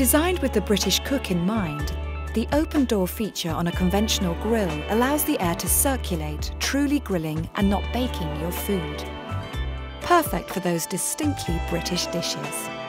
Designed with the British cook in mind, the open door feature on a conventional grill allows the air to circulate, truly grilling and not baking your food. Perfect for those distinctly British dishes.